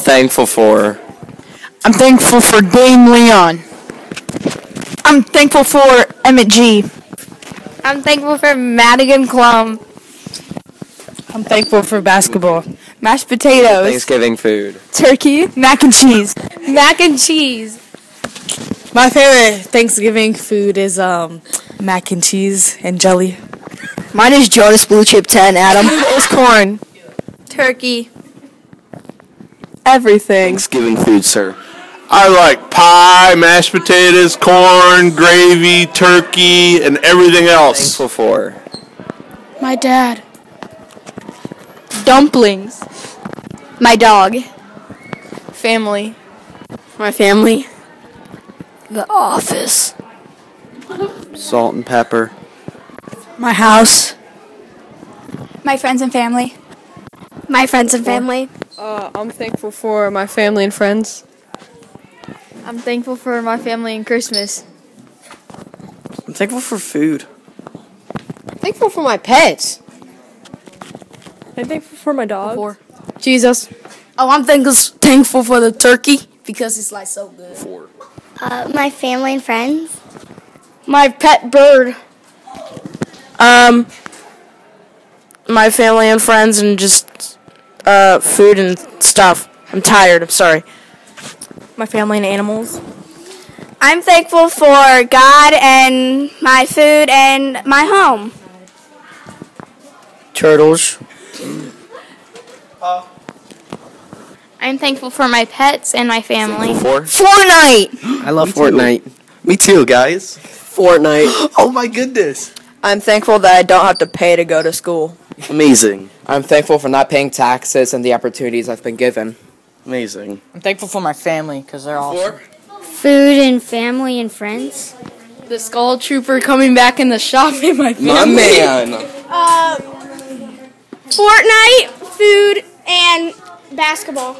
thankful for? I'm thankful for Dane Leon. I'm thankful for Emmett G. I'm thankful for Madigan Clum. I'm thankful for basketball. Mashed potatoes. Thanksgiving food. Turkey. Mac and cheese. Mac and cheese. My favorite Thanksgiving food is um mac and cheese and jelly. Mine is Jonas Blue Chip 10, Adam. It's corn. Turkey. Everything. Thanksgiving food, sir. I like pie, mashed potatoes, corn, gravy, turkey, and everything else. Thankful for? My dad. Dumplings. My dog. Family. My family. The office. Salt and pepper. My house. My friends and family. My friends and family. Uh, I'm thankful for my family and friends. I'm thankful for my family and Christmas. I'm thankful for food. I'm Thankful for my pets. I'm thankful for my dog. Jesus. Oh, I'm thankful thankful for the turkey because it's like so good. Uh, my family and friends. My pet bird. Um, my family and friends and just uh food and stuff. I'm tired. I'm sorry. My family and animals. I'm thankful for God and my food and my home. Turtles. I'm thankful for my pets and my family. For? Fortnite. I love Fortnite. Me too, guys. Fortnite. Oh my goodness. I'm thankful that I don't have to pay to go to school. Amazing. I'm thankful for not paying taxes and the opportunities I've been given. Amazing. I'm thankful for my family because they're all awesome. Food and family and friends. The Skull Trooper coming back in the shop in my family. My man. Um, Fortnite, food, and basketball.